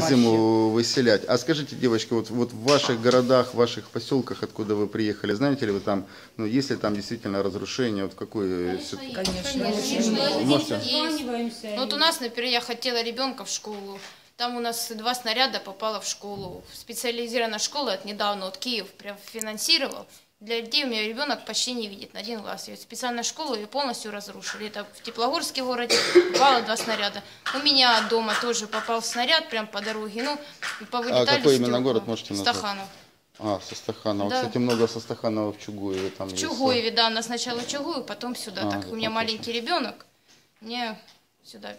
зиму выселять. А скажите, девочки, вот, вот в ваших городах, в ваших поселках, откуда вы приехали, знаете ли вы там, ну, есть ли там действительно разрушение, вот какой... сит- Конечно. Можете? Ну, Вот у нас, например, я хотела ребенка в школу. Там у нас два снаряда попало в школу. Специализированная школа, это недавно вот Киев прям финансировал. Для детей у меня ребенок почти не видит, на один глаз. И вот специальная школа ее полностью разрушили. Это в Теплогорске городе попало два снаряда. У меня дома тоже попал снаряд прям по дороге. Ну, повылетали А какой именно город можете назвать? Стаханов. А, со Стаханова. Да. Кстати, много со Стаханова в Чугуеве там В есть. Чугуеве, да, нас сначала в Чугуев, потом сюда. А, так как у меня маленький ребенок, мне сюда.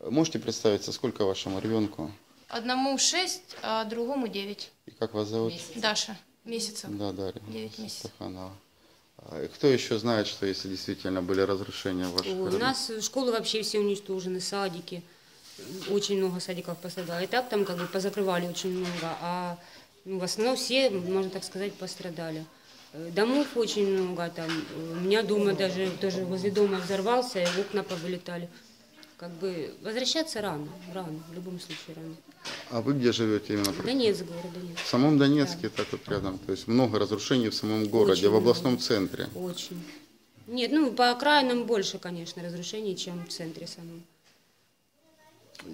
Можете представиться, сколько вашему ребенку? Одному 6, а другому 9. И как вас зовут? Даша, месяцев. Да. Девять со месяцев. Стаханова. А Кто еще знает, что если действительно были разрушения в ваших У городах? нас школы вообще все уничтожены, садики. Очень много садиков пострадало. И так там как бы позакрывали очень много. А ну, в основном все, можно так сказать, пострадали. Э, Домов очень много там. У меня дома даже тоже возле дома взорвался, и окна повылетали. Как бы возвращаться рано, рано, в любом случае рано. А вы где живете именно? Донец, говорю, Донец. В самом Донецке, так вот рядом. То есть много разрушений в самом городе, Очень в областном много. центре. Очень. Нет, ну по окраинам больше, конечно, разрушений, чем в центре самом.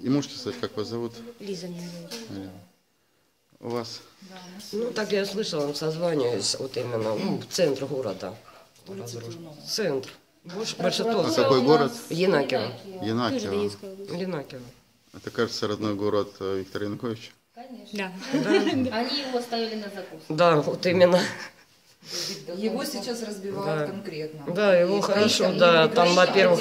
И можете сказать, как вас зовут? Лиза меня зовут. У вас? Ну, так я слышала, созваниваюсь вот именно ну, в центр города. Разрушен. Центр. Больш- Большинство. А какой город? Донецкая область. Енакиево. Это, кажется, родной город э, Виктора Януковича. Да. Они его оставили на закуску. Да, вот именно. Его сейчас разбивают Да. конкретно. Да, его И хорошо, стоит, да, там, во-первых,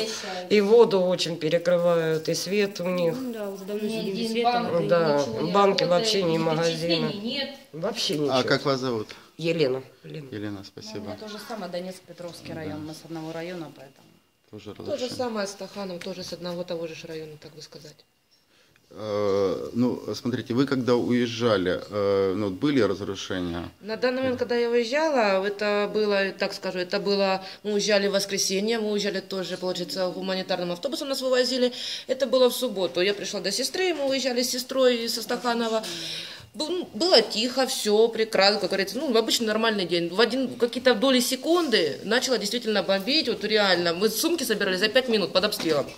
и воду очень перекрывают, и свет у них. Ну да, уже давно сидим и- Да, банки вообще не магазины. Вообще ничего. А как вас зовут? Елена. Елена. Елена, спасибо. То же самое Донецк-Петровский район, мы с одного района, поэтому. Тоже То же самое с Стаханом, тоже с одного того же района, так бы сказать. Э, Ну, смотрите, вы когда уезжали, э, ну, были разрушения? На данный момент, когда я уезжала, это было, так скажу, это было, мы уезжали в воскресенье, мы уезжали тоже, получается, гуманитарным автобусом нас вывозили. Это было в субботу. Я пришла до сестры, мы уезжали с сестрой со Стаханова. Был- Было тихо, все прекрасно, как говорится, ну, обычный нормальный день. В один, какие-то доли секунды начало действительно бомбить, вот реально. Мы сумки собирали за пять минут под обстрелом.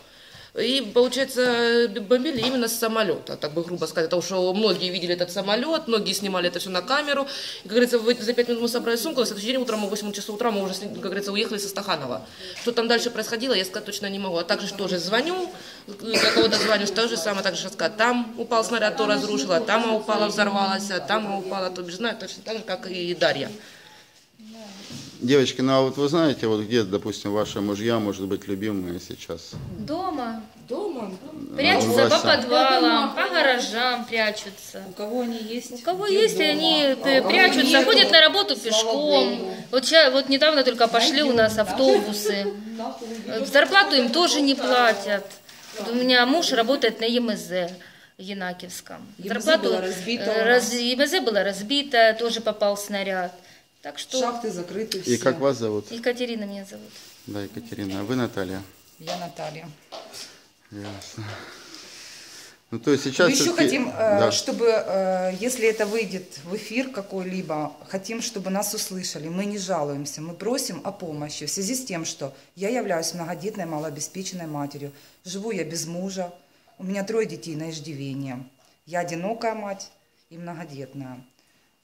И, получается, бомбили именно с самолета, так бы грубо сказать, потому что многие видели этот самолет, многие снимали это все на камеру. И, как говорится, за пять минут мы собрали сумку, на следующий день утром, в 8 часов утра мы уже, как говорится, уехали со Стаханова. Что там дальше происходило, я сказать точно не могу. А также тоже звоню, для кого-то звоню, то же самое, также сказать, там упал снаряд, то разрушила, там упала, взорвалась, а там упала, то бишь, знаю точно так же, как и Дарья. Девочки, ну а вот вы знаете, вот где, допустим, ваши мужья, может быть, любимые сейчас? Дома. Дома? Прячутся по Вася. подвалам, по гаражам прячутся. У кого они есть? У кого есть, они э, прячутся, ходят на работу пешком. Вот, ща- вот недавно только пошли у нас автобусы. Э, Зарплату им тоже не платят. Вот у меня муж работает на ЕМЗ. Янакивском. ЕМЗ было разбито у э, раз- ЕМЗ было разбито, тоже попал снаряд. Так что Шахты закрыты все. И как вас зовут? Екатерина меня зовут. Да, Екатерина. А вы, Наталья? Я Наталья. Ясно. Ну, то есть сейчас... Мы еще хотим, э, Да. чтобы, э, если это выйдет в эфир какой-либо, хотим, чтобы нас услышали. Мы не жалуемся, мы просим о помощи в связи с тем, что я являюсь многодетной, малообеспеченной матерью. Живу я без мужа, у меня трое детей на иждивении. Я одинокая мать и многодетная.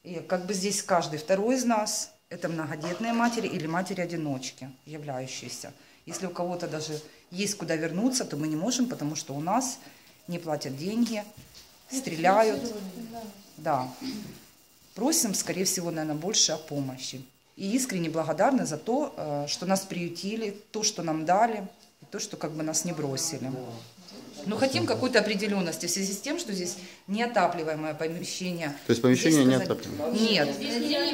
И как бы здесь каждый второй из нас – это многодетные матери или матери-одиночки, являющиеся. Если у кого-то даже есть куда вернуться, то мы не можем, потому что у нас не платят деньги, стреляют. Да. Просим, скорее всего, наверное, больше о помощи. И искренне благодарны за то, э, что нас приютили, то, что нам дали, и то, что как бы нас не бросили. Но хотим какой-то определенности в связи с тем, что здесь неотапливаемое помещение. То есть помещение Здесь не сказать- отапливаемо? Нет.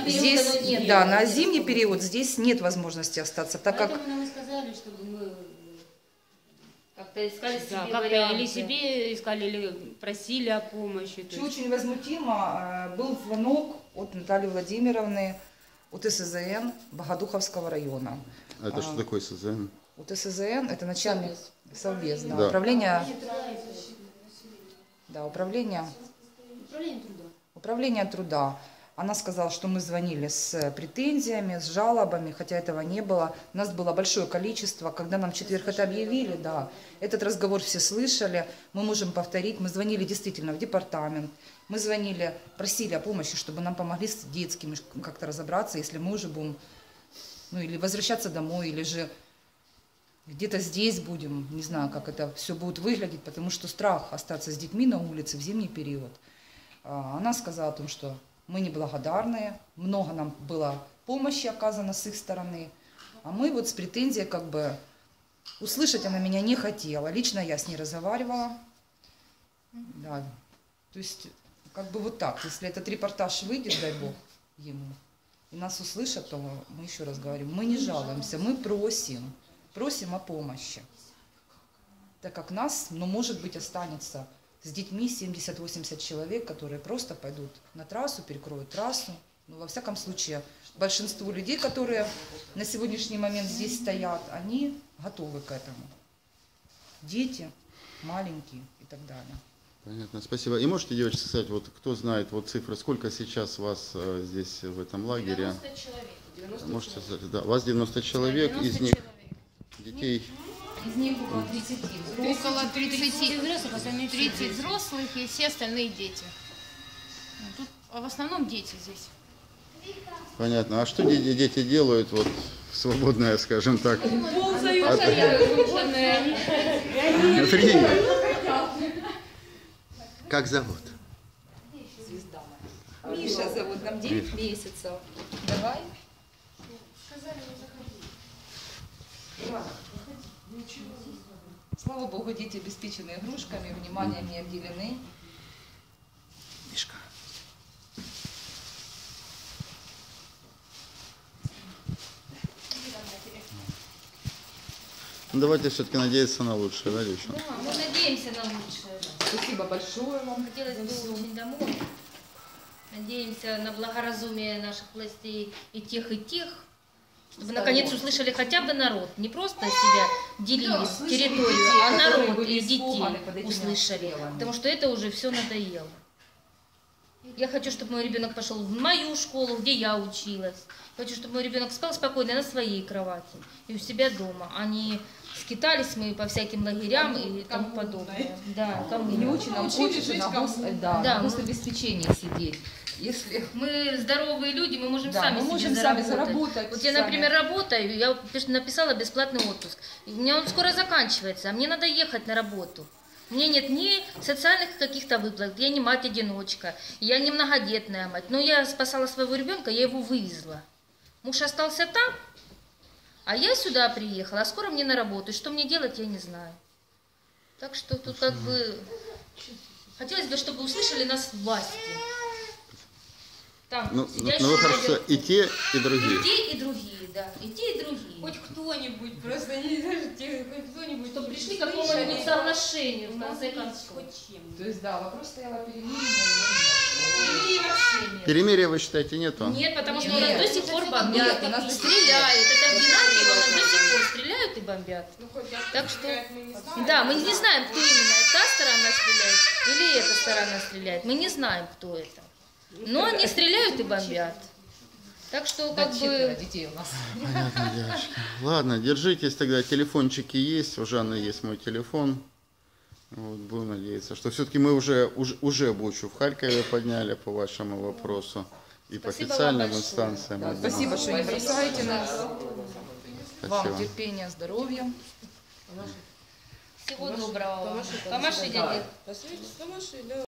Здесь, да, на зимний период здесь нет возможности остаться, так как Поэтому нам и сказали, чтобы мы как-то искали себе Да, как-то варианты. или себе искали, или просили о помощи. очень возмутимо э, был звонок от Натальи Владимировны от СЗН Богодуховского района. Это что такое СЗН? Вот СЗН это начальник совбез, да, управление, да, управление Управление труда. Управление труда. Она сказала, что мы звонили с претензиями, с жалобами, хотя этого не было. Нас было большое количество. Когда нам в четверг это объявили, да, этот разговор все слышали. Мы можем повторить. Мы звонили действительно в департамент. Мы звонили, просили о помощи, чтобы нам помогли с детскими как-то разобраться, если мы уже будем, ну или возвращаться домой, или же где-то здесь будем, не знаю, как это все будет выглядеть, потому что страх остаться с детьми на улице в зимний период. А, Она сказала о том, что мы неблагодарные, много нам было помощи оказано с их стороны, а мы вот с претензией как бы услышать она меня не хотела. Лично я с ней разговаривала. Да. То есть как бы вот так. Если этот репортаж выйдет, дай бог ему, и нас услышат, то мы еще раз говорим, мы не жалуемся, мы просим, просим о помощи. Так как нас, ну, может быть, останется с детьми 70-80 человек, которые просто пойдут на трассу, перекроют трассу. Ну, во всяком случае, большинство людей, которые на сегодняшний момент здесь стоят, они готовы к этому. Дети маленькие и так далее. Понятно, спасибо. И можете, девочки, сказать, вот кто знает вот цифры, сколько сейчас вас э, здесь в этом лагере? 90 человек. Можете сказать, да, вас 90 человек, 90 из них человек. Детей Из них около 30 Около 30, взрослых, остальные 30 взрослых и все остальные дети. Ну, Тут а в основном дети здесь. Понятно. А что де- дети делают вот свободное, скажем так? От- Привет. Как зовут? Миша зовут, нам 9 месяцев. Давай. Слава Богу, дети обеспечены игрушками, вниманием не обделены. Мишка. Ну, давайте все-таки надеяться на лучшее, да, девчонки? Да, мы надеемся на лучшее. Спасибо большое вам. Хотелось бы очень домой. Надеемся на благоразумие наших властей и тех, и тех, чтобы наконец услышали хотя бы народ. Не просто себя делили Да, территорию, детей, а народ и детей услышали. Потому что это уже все надоело. Я хочу, чтобы мой ребенок пошел в мою школу, где я училась. Хочу, чтобы мой ребенок спал спокойно на своей кровати и у себя дома, а не скитались мы по всяким лагерям и тому подобное. Да, кому Не очень нам хочется на, гос... да, Да, мы- гособеспечении сидеть. Если Мы здоровые люди, мы можем Да, сами мы себе можем сами заработать. Вот я, например, работаю, я написала бесплатный отпуск. И у меня он скоро заканчивается, а мне надо ехать на работу. Меня нет ни социальных каких-то выплат, я не мать-одиночка, я не многодетная мать. Но я спасала своего ребенка, я его вывезла. Муж остался там, а я сюда приехала, а скоро мне на работу. И что мне делать, я не знаю. Так что тут как бы хотелось бы, чтобы услышали нас власти. Там Ну, ну, сидящие ну вы хорошо, наверху. и те, и другие. И те, и другие, да. И те, и другие. Хоть кто-нибудь, просто не знаю, те- хоть кто-нибудь. Чтобы пришли к какому-нибудь соглашению, в конце концов. хоть чем. То есть, да, вопрос стоял о нет. Перемирия, вы считаете, нету? Нет, потому что Нет. у нас до сих пор бомбят, у нас стреляют. Это в Динамиево у нас до сих пор стреляют и бомбят. Так что, да, мы не знаем, кто именно, та сторона стреляет или эта сторона стреляет. Мы не знаем, кто это. Но они стреляют и бомбят. Так что, как бы, детей у нас. Понятно, девочки. Ладно, держитесь тогда, телефончики есть, у Жанны есть мой телефон. Вот, будем надеяться, что все-таки мы уже, уже, уже бучу в Харькове подняли по вашему вопросу. И по Спасибо официальным вам большое. инстанциям. Да, спасибо, что не бросаете нас. Вам Спасибо. терпения, здоровья. всего доброго. вам. Помаши, дядя. Помаши, да.